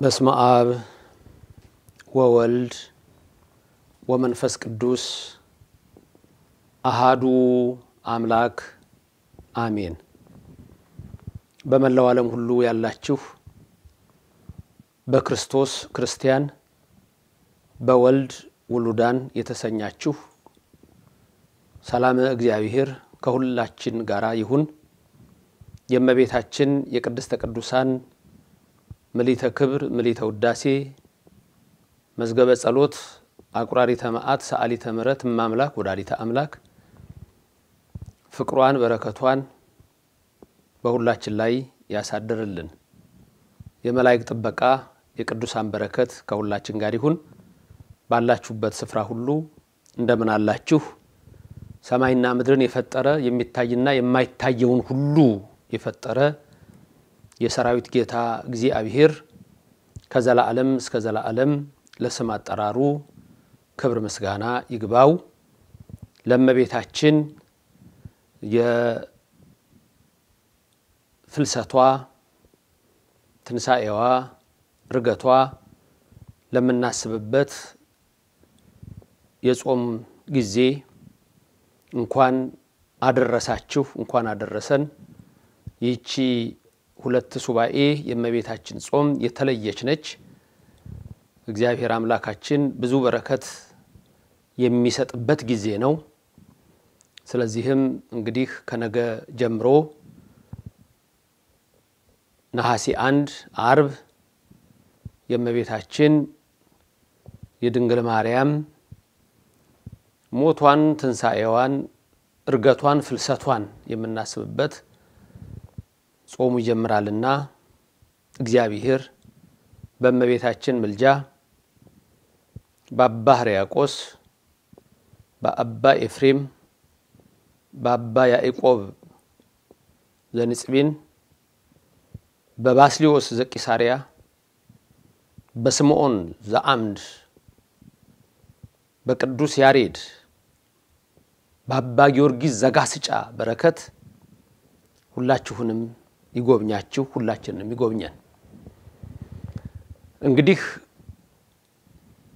በስመ አብ ወወልድ ወመንፈስ ቅዱስ አሃዱ አምላክ አሜን። በመላው ዓለም ሁሉ ያላችሁ በክርስቶስ ክርስቲያን በወልድ ውሉዳን የተሰኛችሁ ሰላም እግዚአብሔር ከሁላችን ጋር ይሁን። የእመቤታችን የቅድስተ ቅዱሳን ምሊተ ክብር ምሊተ ውዳሴ መዝገበ ጸሎት አቁራሪተ መዓት ሰዓሊተ ምሕረት እማምላክ ወላዲተ አምላክ ፍቅሯን በረከቷን በሁላችን ላይ ያሳድርልን። የመላእክት ጥበቃ የቅዱሳን በረከት ከሁላችን ጋር ይሁን። ባላችሁበት ስፍራ ሁሉ እንደምን አላችሁ? ሰማይና ምድርን የፈጠረ የሚታይና የማይታየውን ሁሉ የፈጠረ የሰራዊት ጌታ እግዚአብሔር ከዘላለም እስከ ዘላለም ለስም አጠራሩ ክብር ምስጋና ይግባው። ለእመቤታችን የፍልሰቷ፣ ትንሣኤዋ፣ እርገቷ ለምናስብበት የጾም ጊዜ እንኳን አደረሳችሁ፣ እንኳን አደረሰን። ይህቺ ሁለት ሱባኤ የእመቤታችን ጾም የተለየች ነች። እግዚአብሔር አምላካችን ብዙ በረከት የሚሰጥበት ጊዜ ነው። ስለዚህም እንግዲህ ከነገ ጀምሮ ነሐሴ አንድ አርብ የእመቤታችን የድንግል ማርያም ሞቷን፣ ትንሣኤዋን፣ እርገቷን፣ ፍልሰቷን የምናስብበት ጾሙ ይጀምራልና እግዚአብሔር በእመቤታችን ምልጃ በአባ ሕርያቆስ በአባ ኤፍሬም በአባ ያዕቆብ ዘንጽቢን በባስሊዮስ ዘቂሳርያ በስምዖን ዘአምድ በቅዱስ ያሬድ በአባ ጊዮርጊስ ዘጋስጫ በረከት ሁላችሁንም ይጎብኛችሁ ሁላችንንም ይጎብኘን። እንግዲህ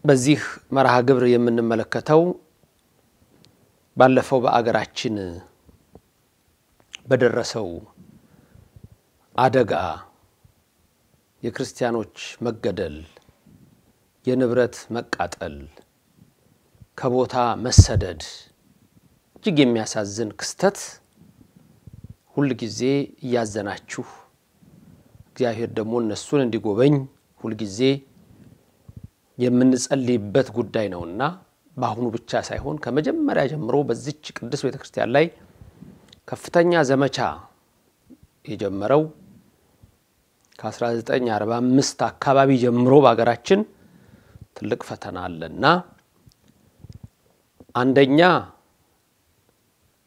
በዚህ መርሃ ግብር የምንመለከተው ባለፈው በአገራችን በደረሰው አደጋ የክርስቲያኖች መገደል፣ የንብረት መቃጠል፣ ከቦታ መሰደድ እጅግ የሚያሳዝን ክስተት ሁል ጊዜ እያዘናችሁ እግዚአብሔር ደግሞ እነሱን እንዲጎበኝ ሁልጊዜ የምንጸልይበት ጉዳይ ነውና በአሁኑ ብቻ ሳይሆን ከመጀመሪያ ጀምሮ በዚች ቅዱስ ቤተ ክርስቲያን ላይ ከፍተኛ ዘመቻ የጀመረው ከ1945 አካባቢ ጀምሮ በሀገራችን ትልቅ ፈተና አለና አንደኛ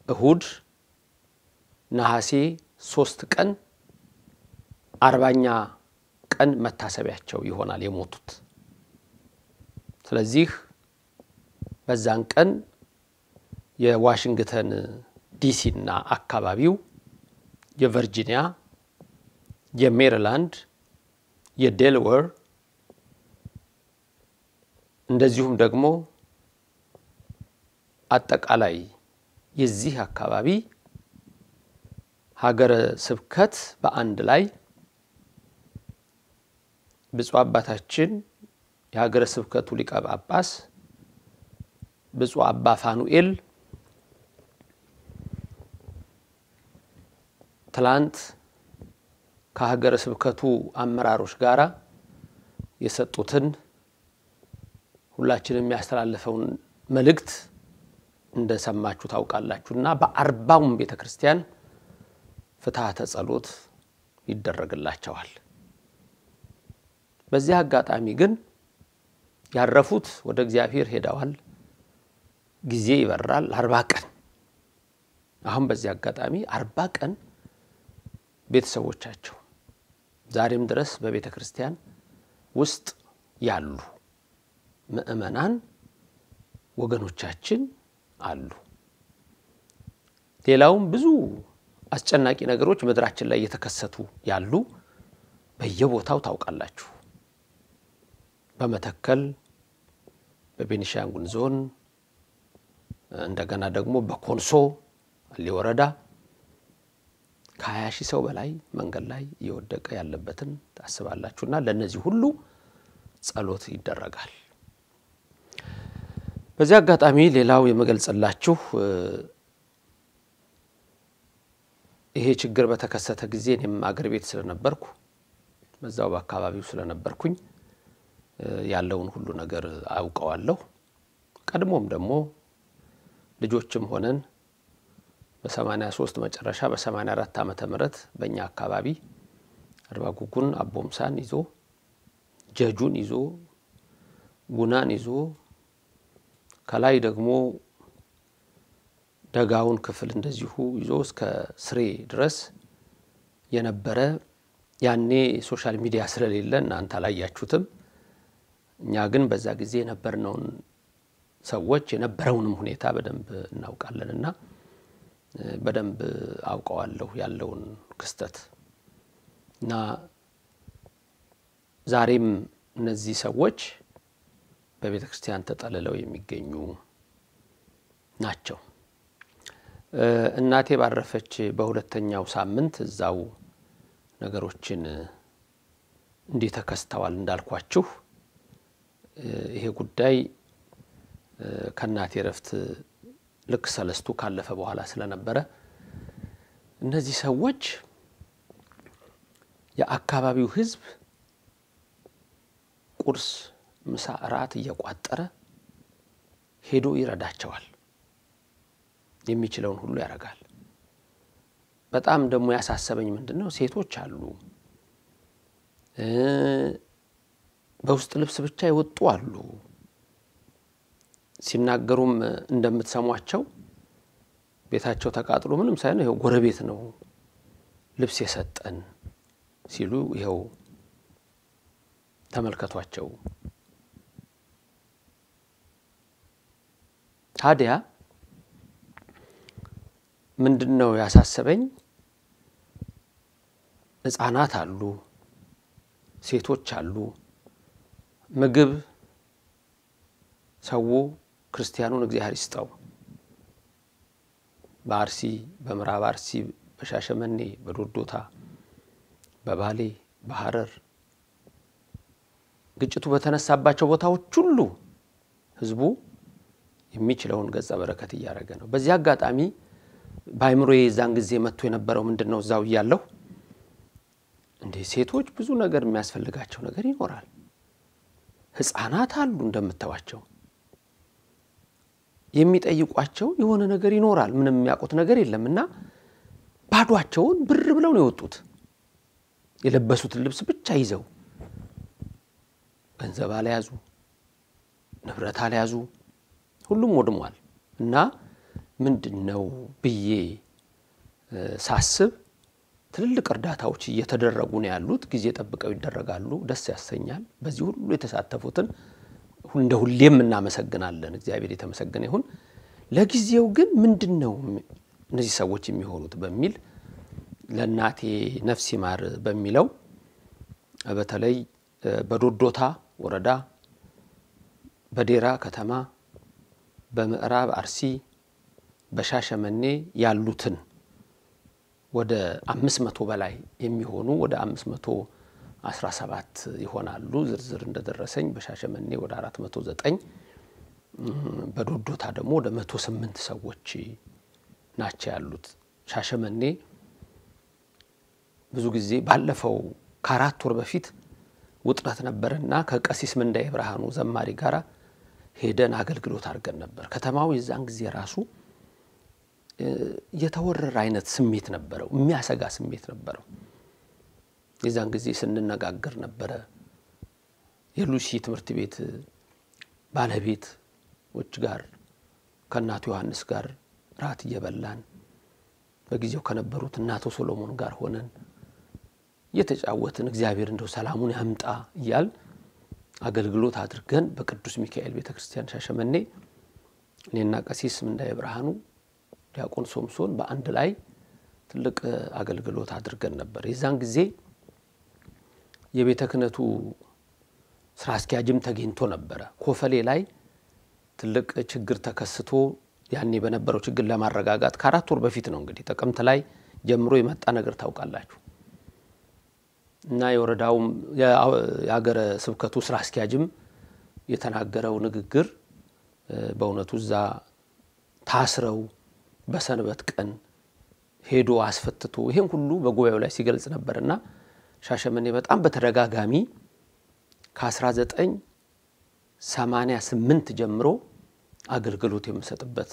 እሁድ ነሐሴ ሶስት ቀን አርባኛ ቀን መታሰቢያቸው ይሆናል የሞቱት። ስለዚህ በዛን ቀን የዋሽንግተን ዲሲና አካባቢው የቨርጂኒያ፣ የሜሪላንድ፣ የዴልወር እንደዚሁም ደግሞ አጠቃላይ የዚህ አካባቢ ሀገረ ስብከት በአንድ ላይ ብፁዕ አባታችን የሀገረ ስብከቱ ሊቀ ጳጳስ ብፁዕ አባ ፋኑኤል ትላንት ከሀገረ ስብከቱ አመራሮች ጋር የሰጡትን ሁላችንም የሚያስተላልፈውን መልእክት እንደሰማችሁ ታውቃላችሁ እና በአርባውም ቤተ ክርስቲያን ፍትሐተ ጸሎት ይደረግላቸዋል። በዚህ አጋጣሚ ግን ያረፉት ወደ እግዚአብሔር ሄደዋል። ጊዜ ይበራል። አርባ ቀን አሁን በዚህ አጋጣሚ አርባ ቀን ቤተሰቦቻቸው ዛሬም ድረስ በቤተ ክርስቲያን ውስጥ ያሉ ምእመናን ወገኖቻችን አሉ። ሌላውም ብዙ አስጨናቂ ነገሮች ምድራችን ላይ እየተከሰቱ ያሉ በየቦታው ታውቃላችሁ። በመተከል፣ በቤኒሻንጉል ዞን እንደገና ደግሞ በኮንሶ አሌ ወረዳ ከሀያ ሺህ ሰው በላይ መንገድ ላይ እየወደቀ ያለበትን ታስባላችሁና ለእነዚህ ሁሉ ጸሎት ይደረጋል። በዚህ አጋጣሚ ሌላው የምገልጽላችሁ ይሄ ችግር በተከሰተ ጊዜ እኔም አገር ቤት ስለነበርኩ በዛው በአካባቢው ስለነበርኩኝ ያለውን ሁሉ ነገር አውቀዋለሁ። ቀድሞም ደግሞ ልጆችም ሆነን በሰማኒያ ሶስት መጨረሻ በሰማኒያ አራት ዓመተ ምህረት በእኛ አካባቢ አርባ ጉጉን አቦምሳን ይዞ ጀጁን ይዞ ጉናን ይዞ ከላይ ደግሞ ደጋውን ክፍል እንደዚሁ ይዞ እስከ ስሬ ድረስ የነበረ ያኔ social media ስለሌለ እናንተ አላያችሁትም። እኛ ግን በዛ ጊዜ የነበርነውን ሰዎች የነበረውንም ሁኔታ በደንብ እናውቃለን እና በደንብ አውቀዋለሁ ያለውን ክስተት እና ዛሬም እነዚህ ሰዎች በቤተ ክርስቲያን ተጠልለው የሚገኙ ናቸው። እናቴ ባረፈች በሁለተኛው ሳምንት እዛው ነገሮችን እንዲህ ተከስተዋል እንዳልኳችሁ ይሄ ጉዳይ ከእናቴ እረፍት ልክ ሰለስቱ ካለፈ በኋላ ስለነበረ እነዚህ ሰዎች የአካባቢው ሕዝብ ቁርስ፣ ምሳ፣ እራት እየቋጠረ ሄዶ ይረዳቸዋል። የሚችለውን ሁሉ ያደርጋል። በጣም ደግሞ ያሳሰበኝ ምንድን ነው ሴቶች አሉ፣ በውስጥ ልብስ ብቻ የወጡ አሉ። ሲናገሩም እንደምትሰሟቸው ቤታቸው ተቃጥሎ ምንም ሳይሆን ይኸው ጎረቤት ነው ልብስ የሰጠን ሲሉ ይኸው ተመልከቷቸው። ታዲያ ምንድን ነው ያሳሰበኝ? ሕፃናት አሉ፣ ሴቶች አሉ። ምግብ ሰው ክርስቲያኑን እግዚአብሔር ይስጠው። በአርሲ በምዕራብ አርሲ፣ በሻሸመኔ፣ በዶዶታ፣ በባሌ፣ በሐረር ግጭቱ በተነሳባቸው ቦታዎች ሁሉ ህዝቡ የሚችለውን ገጸ በረከት እያደረገ ነው። በዚህ አጋጣሚ በአይምሮ የዛን ጊዜ መጥቶ የነበረው ምንድን ነው እዛው እያለሁ እንዴ ሴቶች ብዙ ነገር የሚያስፈልጋቸው ነገር ይኖራል። ህፃናት አሉ እንደምታዋቸው የሚጠይቋቸው የሆነ ነገር ይኖራል። ምንም የሚያውቁት ነገር የለም እና ባዷቸውን ብር ብለው ነው የወጡት። የለበሱትን ልብስ ብቻ ይዘው ገንዘብ አልያዙ፣ ንብረት አልያዙ። ሁሉም ወድሟል እና ምንድን ነው ብዬ ሳስብ ትልልቅ እርዳታዎች እየተደረጉ ነው ያሉት። ጊዜ ጠብቀው ይደረጋሉ። ደስ ያሰኛል። በዚህ ሁሉ የተሳተፉትን እንደ ሁሌም እናመሰግናለን። እግዚአብሔር የተመሰገነ ይሁን። ለጊዜው ግን ምንድን ነው እነዚህ ሰዎች የሚሆኑት በሚል ለእናቴ ነፍስ ይማር በሚለው በተለይ በዶዶታ ወረዳ፣ በዴራ ከተማ፣ በምዕራብ አርሲ፣ በሻሸመኔ ያሉትን ወደ አምስት መቶ በላይ የሚሆኑ ወደ አምስት መቶ አስራ ሰባት ይሆናሉ። ዝርዝር እንደደረሰኝ በሻሸመኔ ወደ አራት መቶ ዘጠኝ በዶዶታ ደግሞ ወደ መቶ ስምንት ሰዎች ናቸው ያሉት። ሻሸመኔ ብዙ ጊዜ ባለፈው ከአራት ወር በፊት ውጥረት ነበርና ከቀሲስ ምንዳዬ ብርሃኑ ዘማሪ ጋር ሄደን አገልግሎት አድርገን ነበር። ከተማው የዛን ጊዜ ራሱ የተወረረ አይነት ስሜት ነበረው፣ የሚያሰጋ ስሜት ነበረው። የዛን ጊዜ ስንነጋገር ነበረ። የሉሲ ትምህርት ቤት ባለቤቶች ጋር ከእናቱ ዮሐንስ ጋር ራት እየበላን በጊዜው ከነበሩት እናቶ ሶሎሞን ጋር ሆነን እየተጫወትን እግዚአብሔር እንደው ሰላሙን ያምጣ እያል አገልግሎት አድርገን በቅዱስ ሚካኤል ቤተ ክርስቲያን ሻሸመኔ እኔና ቀሲስ ምንዳዬ ብርሃኑ ዲያቆን ሶምሶን በአንድ ላይ ትልቅ አገልግሎት አድርገን ነበር። የዛን ጊዜ የቤተ ክህነቱ ስራ አስኪያጅም ተገኝቶ ነበረ። ኮፈሌ ላይ ትልቅ ችግር ተከስቶ ያኔ በነበረው ችግር ለማረጋጋት ከአራት ወር በፊት ነው እንግዲህ ጥቅምት ላይ ጀምሮ የመጣ ነገር ታውቃላችሁ። እና የወረዳውም የሀገረ ስብከቱ ስራ አስኪያጅም የተናገረው ንግግር በእውነቱ እዛ ታስረው በሰንበት ቀን ሄዶ አስፈትቶ ይሄን ሁሉ በጉባኤው ላይ ሲገልጽ ነበርና ሻሸመኔ በጣም በተደጋጋሚ ከ1988 ጀምሮ አገልግሎት የምሰጥበት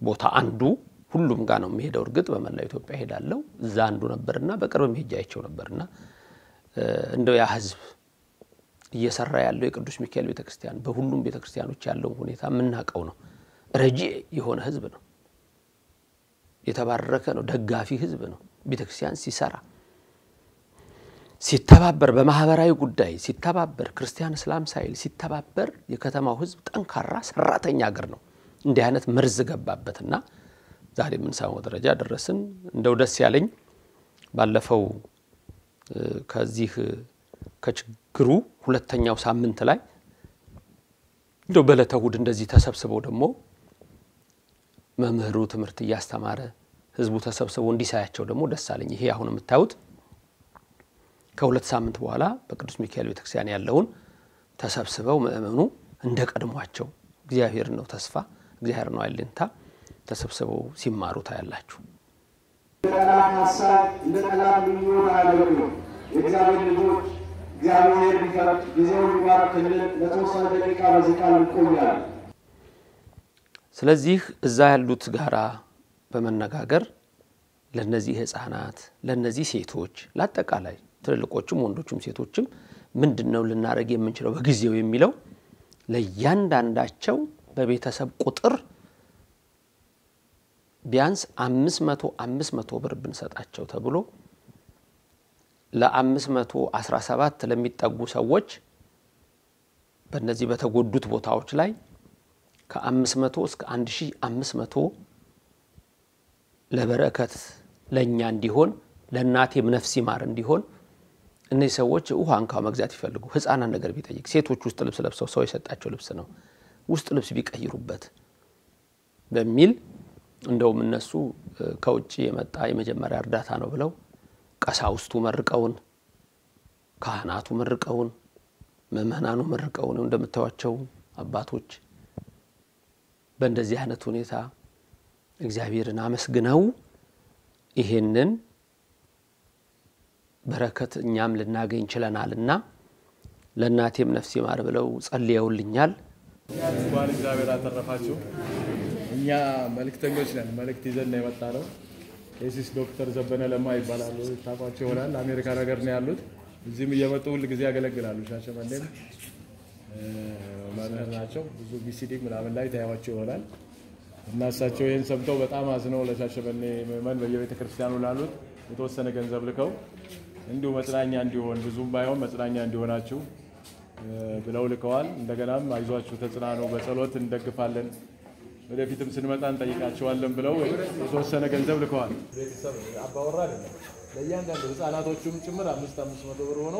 ቦታ አንዱ ሁሉም ጋር ነው የሚሄደው። እርግጥ በመላው ኢትዮጵያ ሄዳለሁ። እዛ አንዱ ነበርና በቅርብም ሄጄ አይቼው ነበርና እንደው ያ ህዝብ እየሰራ ያለው የቅዱስ ሚካኤል ቤተክርስቲያን በሁሉም ቤተክርስቲያኖች ያለውን ሁኔታ የምናውቀው ነው። ረጂ የሆነ ህዝብ ነው። የተባረከ ነው። ደጋፊ ህዝብ ነው። ቤተክርስቲያን ሲሰራ ሲተባበር፣ በማህበራዊ ጉዳይ ሲተባበር፣ ክርስቲያን እስላም ሳይል ሲተባበር የከተማው ህዝብ ጠንካራ ሰራተኛ ሀገር ነው። እንዲህ አይነት መርዝ ገባበትና ዛሬ የምንሰማው ደረጃ ደረስን። እንደው ደስ ያለኝ ባለፈው ከዚህ ከችግሩ ሁለተኛው ሳምንት ላይ እንደው በዕለተ እሑድ እንደዚህ ተሰብስበው ደግሞ መምህሩ ትምህርት እያስተማረ ህዝቡ ተሰብስቦ እንዲሳያቸው ደግሞ ደስ አለኝ። ይሄ አሁን የምታዩት ከሁለት ሳምንት በኋላ በቅዱስ ሚካኤል ቤተክርስቲያን ያለውን ተሰብስበው ምእመኑ እንደ ቀድሟቸው እግዚአብሔር ነው ተስፋ እግዚአብሔር ነው አለኝታ ተሰብስበው ሲማሩ ታያላችሁ። እግዚአብሔር ቢፈቅድ ጊዜውን ቢባርክልን ለተወሰነ ደቂቃ በዚህ ቃል እንቆያለን። ስለዚህ እዛ ያሉት ጋራ በመነጋገር ለነዚህ ህፃናት፣ ለነዚህ ሴቶች፣ ለአጠቃላይ ትልልቆቹም ወንዶቹም ሴቶችም ምንድን ነው ልናደርግ የምንችለው በጊዜው የሚለው ለእያንዳንዳቸው በቤተሰብ ቁጥር ቢያንስ አምስት መቶ አምስት መቶ ብር ብንሰጣቸው ተብሎ ለአምስት መቶ አስራ ሰባት ለሚጠጉ ሰዎች በእነዚህ በተጎዱት ቦታዎች ላይ ከአምስት መቶ እስከ አንድ ሺህ አምስት መቶ ለበረከት ለእኛ እንዲሆን ለእናቴም ነፍስ ይማር እንዲሆን እነዚህ ሰዎች ውሃ እንኳ መግዛት ይፈልጉ። ህፃናት ነገር ቢጠይቅ ሴቶች ውስጥ ልብስ ለብሰው ሰው የሰጣቸው ልብስ ነው። ውስጥ ልብስ ቢቀይሩበት በሚል እንደውም እነሱ ከውጭ የመጣ የመጀመሪያ እርዳታ ነው ብለው ቀሳውስቱ መርቀውን፣ ካህናቱ መርቀውን፣ ምእመናኑ መርቀውን እንደምታዩቸው አባቶች በእንደዚህ አይነት ሁኔታ እግዚአብሔርን አመስግነው ይሄንን በረከት እኛም ልናገኝ ችለናል እና ለእናቴም ነፍስ ይማር ብለው ጸልየውልኛል። እንኳን እግዚአብሔር አተረፋችሁ። እኛ መልእክተኞች ነን። መልእክት ይዘን የመጣ ነው። ቄሲስ ዶክተር ዘበነ ለማ ይባላሉ። ታውቋቸው ይሆናል። አሜሪካ ነገር ነው ያሉት። እዚህም እየመጡ ሁል ጊዜ ያገለግላሉ። ሻሸመኔም መምህር ናቸው። ብዙ ቢሲዲ ምናምን ላይ ታያዋቸው ይሆናል። እና እሳቸው ይህን ሰምተው በጣም አዝነው ለሻሸመኔ ምዕመን በየቤተ ክርስቲያኑ ላሉት የተወሰነ ገንዘብ ልከው እንዲሁ መጽናኛ እንዲሆን ብዙም ባይሆን መጽናኛ እንዲሆናችሁ ብለው ልከዋል። እንደገናም አይዟችሁ ተጽናኑ፣ በጸሎት እንደግፋለን፣ ወደፊትም ስንመጣ እንጠይቃቸዋለን ብለው የተወሰነ ገንዘብ ልከዋል። ቤተሰብ አባወራ አይደለም ለእያንዳንዱ ህፃናቶቹም ጭምር አምስት አምስት መቶ ብር ሆኖ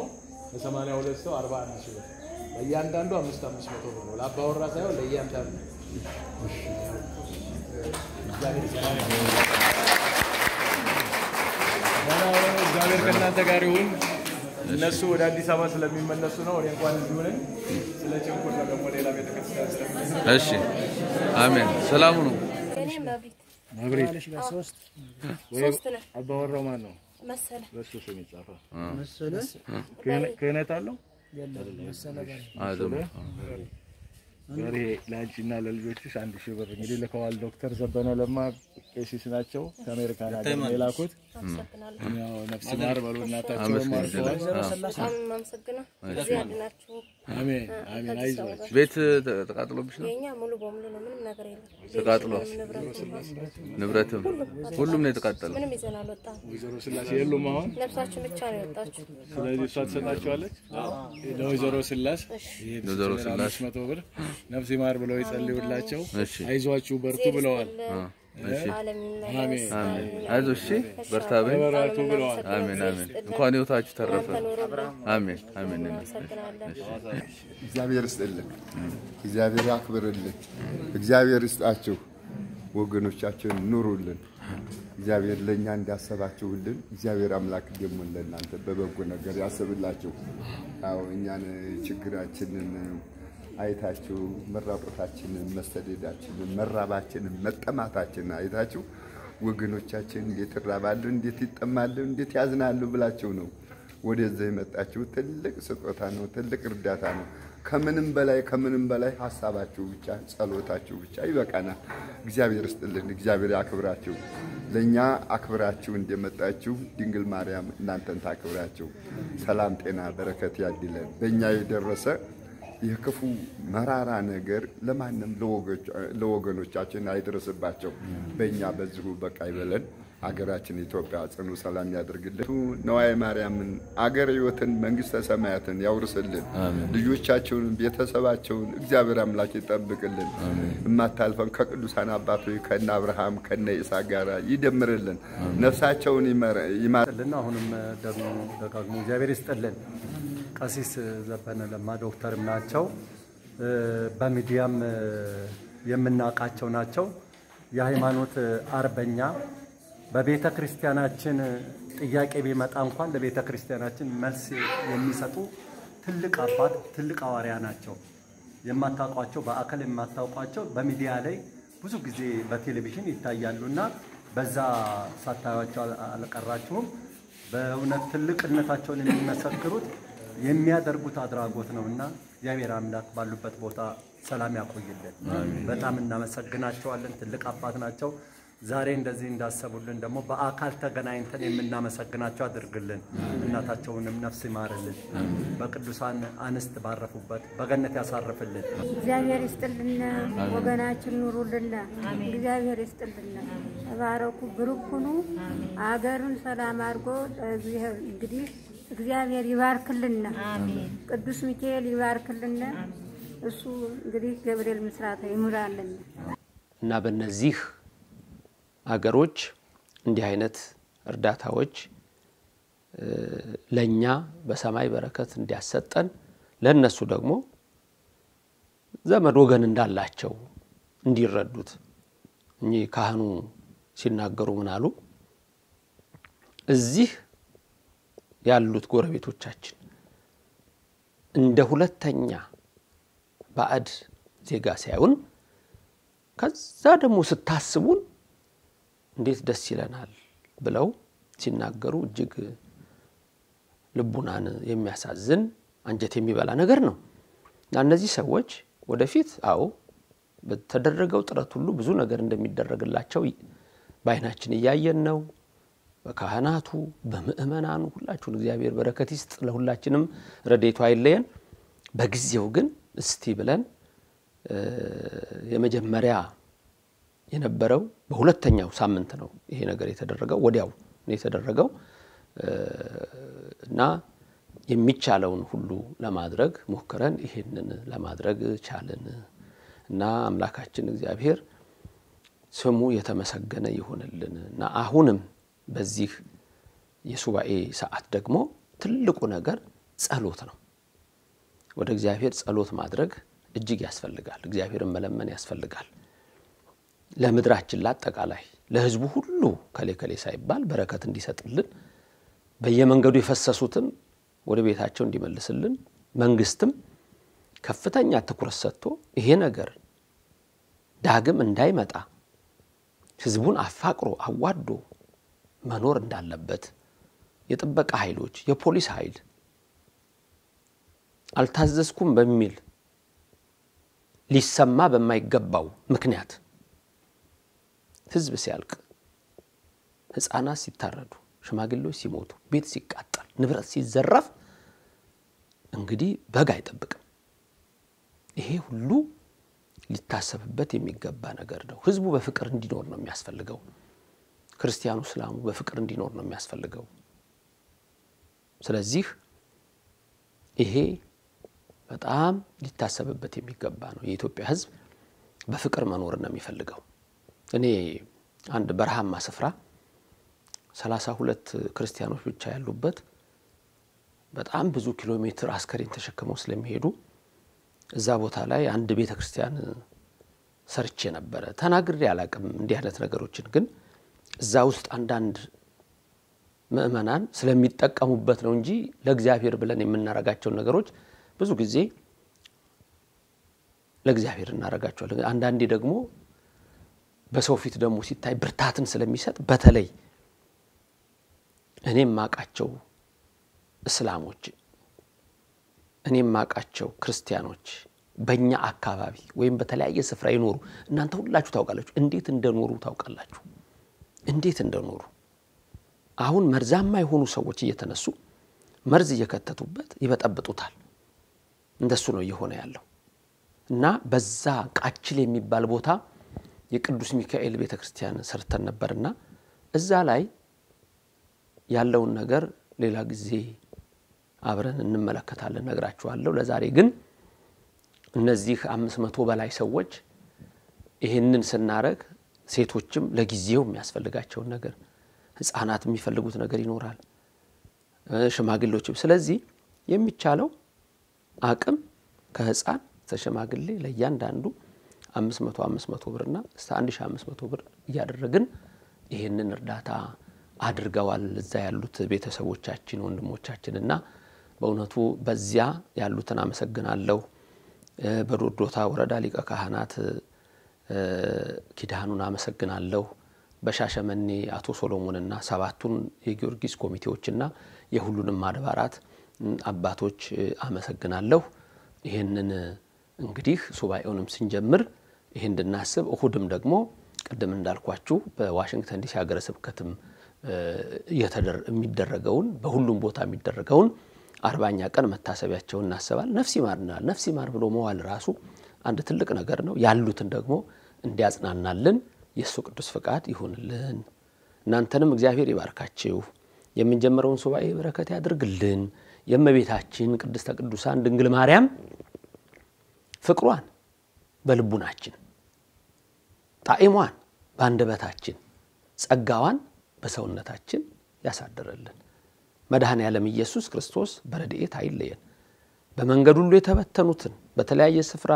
ለሰማንያ ሁለት ሰው አርባ አንድ ሺህ ብር ለእያንዳንዱ አምስት አምስት መቶ ብር ነው። ለአባወራ ሳይሆን ለእያንዳንዱ እግዚአብሔር ከእናንተ ጋር ይሁን። እነሱ ወደ አዲስ አበባ ስለሚመለሱ ነው። እኔ እንኳን እዚሁ ነኝ። ስለ ጭንቁር ነው ደግሞ ሌላ ቤተክርስቲያን እሺ፣ አሜን። ሰላሙ ነው። መብሪት ሶስት አባወራው ማን ነው? መሰለ በሱ ስም ይጻፋል። ክህነት አለው ለአንቺና ለልጆችሽ አንድ ሺህ ብር። እንግዲህ ልከዋል። ዶክተር ዘበነ ለማ ቄሲስ ናቸው ከአሜሪካን ሀገር ነው የላኩት። ያው ነፍስ ማር በሉ እናታቸውም አርፈዋል። አሜን አሜን። አይዟችሁ ቤት ተ- ተቃጥሎብሽ ነው? የእኛ ሙሉ በሙሉ ነው፣ ምንም ነገር የለም። ተቃጥሎ ንብረትም ሁሉም ነው የተቃጠለው። ምንም ይዘን አልወጣም። ወይዘሮ ስላሴ የሉም አሁን። ነፍሳችን ብቻ ነው የወጣችሁ። ስለዚህ እሷ ትሰጣቸዋለች ለወይዘሮ ስላስ ወይዘሮ ስላሴ መቶ ብር ነፍስ ይማር ብለው ይጸልዩላቸው። አይዟችሁ በርቱ ብለዋል። አይዞሽ እሺ፣ በርታ በይ። አሜን አሜን። እንኳን ህይወታችሁ ተረፈ። አሜን አሜን። እግዚአብሔር ይስጥልን፣ እግዚአብሔር ያክብርልን፣ እግዚአብሔር ይስጣችሁ። ወገኖቻችን ኑሩልን። እግዚአብሔር ለእኛ እንዳሰባችሁልን እግዚአብሔር አምላክ ደግሞ ለእናንተ በበጎ ነገር ያስብላችሁ። አዎ እኛን ችግራችንን አይታችሁ መራቆታችንን፣ መሰደዳችንን፣ መራባችንን፣ መጠማታችንን አይታችሁ ወገኖቻችን እንዴት ይራባሉ፣ እንዴት ይጠማሉ፣ እንዴት ያዝናሉ ብላችሁ ነው ወደዚህ የመጣችሁ። ትልቅ ስጦታ ነው፣ ትልቅ እርዳታ ነው። ከምንም በላይ ከምንም በላይ ሀሳባችሁ ብቻ ጸሎታችሁ ብቻ ይበቃናል። እግዚአብሔር ይስጥልን፣ እግዚአብሔር ያክብራችሁ። ለእኛ አክብራችሁ እንደመጣችሁ ድንግል ማርያም እናንተን ታክብራችሁ። ሰላም፣ ጤና፣ በረከት ያድለን። በእኛ የደረሰ የክፉ መራራ ነገር ለማንም ለወገኖቻችን አይደርስባቸው። በእኛ በዚሁ በቃ ይበለን። ሀገራችን ኢትዮጵያ ጽኑ ሰላም ያደርግልን። ነዋየ ማርያምን አገር ሕይወትን መንግስተ ሰማያትን ያውርስልን። ልጆቻቸውን ቤተሰባቸውን እግዚአብሔር አምላክ ይጠብቅልን። የማታልፈን ከቅዱሳን አባቶች ከነ አብርሃም ከነ ይስሐቅ ጋር ይደምርልን። ነፍሳቸውን ይማር ይስጥልን። አሁንም ደግሞ ደጋግሞ እግዚአብሔር ይስጥልን። ቀሲስ ዘበነ ለማ ዶክተርም ናቸው። በሚዲያም የምናውቃቸው ናቸው። የሃይማኖት አርበኛ በቤተ ክርስቲያናችን ጥያቄ ቢመጣ እንኳን ለቤተ ክርስቲያናችን መልስ የሚሰጡ ትልቅ አባት፣ ትልቅ ሐዋርያ ናቸው። የማታውቋቸው በአካል የማታውቋቸው በሚዲያ ላይ ብዙ ጊዜ በቴሌቪዥን ይታያሉና በዛ ሳታዩቸው አልቀራችሁም። በእውነት ትልቅነታቸውን የሚመሰክሩት የሚያደርጉት አድራጎት ነው እና እግዚአብሔር አምላክ ባሉበት ቦታ ሰላም ያቆይልን። በጣም እናመሰግናቸዋለን። ትልቅ አባት ናቸው። ዛሬ እንደዚህ እንዳሰቡልን ደግሞ በአካል ተገናኝተን የምናመሰግናቸው አድርግልን። እናታቸውንም ነፍስ ይማርልን። በቅዱሳን አንስት ባረፉበት በገነት ያሳርፍልን። እግዚአብሔር ይስጥልን። ወገናችን ኑሩልን። እግዚአብሔር ይስጥልን። ተባረኩ፣ ብሩክ ሁኑ። አገሩን ሰላም አድርጎ እንግዲህ እግዚአብሔር ይባርክልን። ቅዱስ ሚካኤል ይባርክልን። እሱ እንግዲህ ገብርኤል ምስራተ ይሙላልን እና በእነዚህ አገሮች እንዲህ አይነት እርዳታዎች ለእኛ በሰማይ በረከት እንዲያሰጠን ለእነሱ ደግሞ ዘመድ ወገን እንዳላቸው እንዲረዱት እኚህ ካህኑ ሲናገሩ ምን አሉ? እዚህ ያሉት ጎረቤቶቻችን እንደ ሁለተኛ ባዕድ ዜጋ ሲያዩን ከዛ ደግሞ ስታስቡን እንዴት ደስ ይለናል ብለው ሲናገሩ እጅግ ልቡናን የሚያሳዝን አንጀት የሚበላ ነገር ነው እና እነዚህ ሰዎች ወደፊት አዎ በተደረገው ጥረት ሁሉ ብዙ ነገር እንደሚደረግላቸው በዓይናችን እያየን ነው። በካህናቱ በምእመናኑ ሁላችሁን እግዚአብሔር በረከት ይስጥ። ለሁላችንም ረዴቱ አይለየን። በጊዜው ግን እስቲ ብለን የመጀመሪያ የነበረው በሁለተኛው ሳምንት ነው ይሄ ነገር የተደረገው፣ ወዲያው የተደረገው እና የሚቻለውን ሁሉ ለማድረግ ሞክረን ይሄንን ለማድረግ ቻልን እና አምላካችን እግዚአብሔር ስሙ የተመሰገነ ይሁንልን እና አሁንም በዚህ የሱባኤ ሰዓት ደግሞ ትልቁ ነገር ጸሎት ነው። ወደ እግዚአብሔር ጸሎት ማድረግ እጅግ ያስፈልጋል። እግዚአብሔርን መለመን ያስፈልጋል። ለምድራችን ለአጠቃላይ ለሕዝቡ ሁሉ ከሌ ከሌ ሳይባል በረከት እንዲሰጥልን በየመንገዱ የፈሰሱትም ወደ ቤታቸው እንዲመልስልን መንግስትም ከፍተኛ ትኩረት ሰጥቶ ይሄ ነገር ዳግም እንዳይመጣ ሕዝቡን አፋቅሮ አዋዶ መኖር እንዳለበት የጥበቃ ኃይሎች የፖሊስ ኃይል አልታዘዝኩም በሚል ሊሰማ በማይገባው ምክንያት ህዝብ ሲያልቅ፣ ህፃናት ሲታረዱ፣ ሽማግሌዎች ሲሞቱ፣ ቤት ሲቃጠል፣ ንብረት ሲዘረፍ እንግዲህ በግ አይጠብቅም። ይሄ ሁሉ ሊታሰብበት የሚገባ ነገር ነው። ህዝቡ በፍቅር እንዲኖር ነው የሚያስፈልገው። ክርስቲያኑ፣ እስላሙ በፍቅር እንዲኖር ነው የሚያስፈልገው። ስለዚህ ይሄ በጣም ሊታሰብበት የሚገባ ነው። የኢትዮጵያ ህዝብ በፍቅር መኖር ነው የሚፈልገው። እኔ አንድ በረሃማ ስፍራ ሰላሳ ሁለት ክርስቲያኖች ብቻ ያሉበት በጣም ብዙ ኪሎ ሜትር አስከሬን ተሸክመው ስለሚሄዱ እዛ ቦታ ላይ አንድ ቤተ ክርስቲያን ሰርቼ ነበረ። ተናግሬ አላቅም እንዲህ አይነት ነገሮችን ግን እዛ ውስጥ አንዳንድ ምእመናን ስለሚጠቀሙበት ነው እንጂ ለእግዚአብሔር ብለን የምናረጋቸውን ነገሮች ብዙ ጊዜ ለእግዚአብሔር እናረጋቸዋለን። አንዳንዴ ደግሞ በሰው ፊት ደግሞ ሲታይ ብርታትን ስለሚሰጥ በተለይ እኔም ማቃቸው እስላሞች እኔም ማቃቸው ክርስቲያኖች በእኛ አካባቢ ወይም በተለያየ ስፍራ ይኖሩ። እናንተ ሁላችሁ ታውቃላችሁ፣ እንዴት እንደኖሩ ታውቃላችሁ፣ እንዴት እንደኖሩ አሁን መርዛማ የሆኑ ሰዎች እየተነሱ መርዝ እየከተቱበት ይበጠብጡታል። እንደሱ ነው እየሆነ ያለው እና በዛ ቃችል የሚባል ቦታ የቅዱስ ሚካኤል ቤተ ክርስቲያን ሰርተን ነበርና እዛ ላይ ያለውን ነገር ሌላ ጊዜ አብረን እንመለከታለን፣ ነግራችኋለሁ። ለዛሬ ግን እነዚህ አምስት መቶ በላይ ሰዎች ይህንን ስናረግ ሴቶችም ለጊዜው የሚያስፈልጋቸውን ነገር ህጻናት የሚፈልጉት ነገር ይኖራል፣ ሽማግሌዎችም። ስለዚህ የሚቻለው አቅም ከህፃን ተሽማግሌ ለእያንዳንዱ አምስት መቶ አምስት መቶ ብርና እስከ አንድ ሺ አምስት መቶ ብር እያደረግን ይህንን እርዳታ አድርገዋል እዛ ያሉት ቤተሰቦቻችን ወንድሞቻችን እና በእውነቱ በዚያ ያሉትን አመሰግናለሁ። በዶዶታ ወረዳ ሊቀ ካህናት ኪዳኑን አመሰግናለሁ። በሻሸመኔ አቶ ሶሎሞንና ሰባቱን የጊዮርጊስ ኮሚቴዎችና የሁሉንም አድባራት አባቶች አመሰግናለሁ። ይህንን እንግዲህ ሱባኤውንም ስንጀምር ይህ እንድናስብ እሁድም ደግሞ ቅድም እንዳልኳችሁ በዋሽንግተን ዲሲ ሀገረ ስብከትም የሚደረገውን በሁሉም ቦታ የሚደረገውን አርባኛ ቀን መታሰቢያቸውን እናስባል። ነፍስ ይማር ነፍስ ይማር ብሎ መዋል ራሱ አንድ ትልቅ ነገር ነው። ያሉትን ደግሞ እንዲያጽናናልን የእሱ ቅዱስ ፈቃድ ይሁንልን። እናንተንም እግዚአብሔር ይባርካችሁ። የምንጀምረውን ሱባኤ በረከት ያድርግልን። የእመቤታችን ቅድስተ ቅዱሳን ድንግል ማርያም ፍቅሯን በልቡናችን ጣዕሟን በአንደበታችን ጸጋዋን በሰውነታችን ያሳድረልን። መድኃኔ ዓለም ኢየሱስ ክርስቶስ በረድኤት አይለየን። በመንገድ ሁሉ የተበተኑትን በተለያየ ስፍራ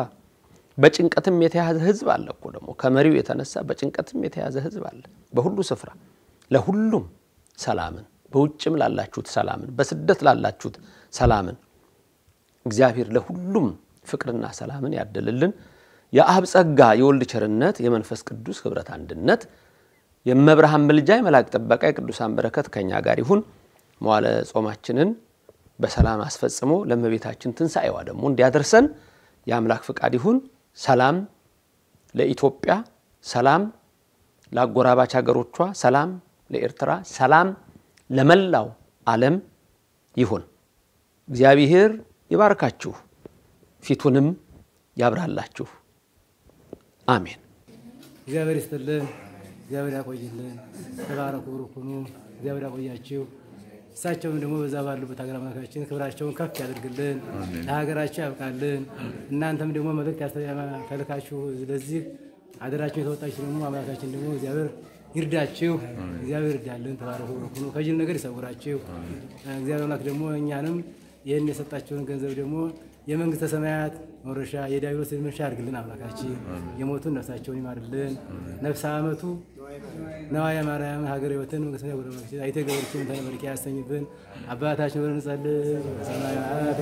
በጭንቀትም የተያዘ ሕዝብ አለ እኮ ደግሞ ከመሪው የተነሳ በጭንቀትም የተያዘ ሕዝብ አለ በሁሉ ስፍራ። ለሁሉም ሰላምን፣ በውጭም ላላችሁት ሰላምን፣ በስደት ላላችሁት ሰላምን እግዚአብሔር ለሁሉም ፍቅርና ሰላምን ያደልልን። የአብ ጸጋ የወልድ ቸርነት የመንፈስ ቅዱስ ኅብረት አንድነት የመብርሃን ምልጃ የመላእክት ጥበቃ የቅዱሳን በረከት ከኛ ጋር ይሁን። መዋለ ጾማችንን በሰላም አስፈጽሞ ለእመቤታችን ትንሣኤዋ ደግሞ እንዲያደርሰን የአምላክ ፍቃድ ይሁን። ሰላም ለኢትዮጵያ፣ ሰላም ለአጎራባች ሀገሮቿ፣ ሰላም ለኤርትራ፣ ሰላም ለመላው ዓለም ይሁን። እግዚአብሔር ይባርካችሁ፣ ፊቱንም ያብራላችሁ። አሜን። እግዚአብሔር ይስጥልን፣ እግዚአብሔር ያቆይልን። ተባረኩ፣ ብሩክ ሁኑ። እግዚአብሔር ያቆያችሁ። እሳቸውም ደግሞ በዛ ባሉበት ሀገር አምላካችን ክብራቸውን ከፍ ያደርግልን፣ ለሀገራቸው ያብቃልን። እናንተም ደግሞ መልእክት ተልካችሁ ለዚህ አደራችሁን የተወጣችሁ ደግሞ አምላካችን ደግሞ እግዚአብሔር ይርዳችሁ። እግዚአብሔር ይርዳልን። ተባረኩ፣ ሁኑ። ከጅል ነገር ይሰውራችሁ። እግዚአብሔር አምላክ ደግሞ እኛንም ይህን የሰጣቸውን ገንዘብ ደግሞ የመንግስተ ሰማያት መውረሻ የዲያብሎስ መርሻ ያድርግልን። አምላካችን የሞቱን ነፍሳቸውን ይማርልን። ነፍሰ ዓመቱ ነዋየ ማርያም ሀገር ህይወትን መንግስት ጎረመች አይተ ገብርችን ተነበርኪ ያሰኝብን። አባታችን ወደ ንጸልይ በሰማያት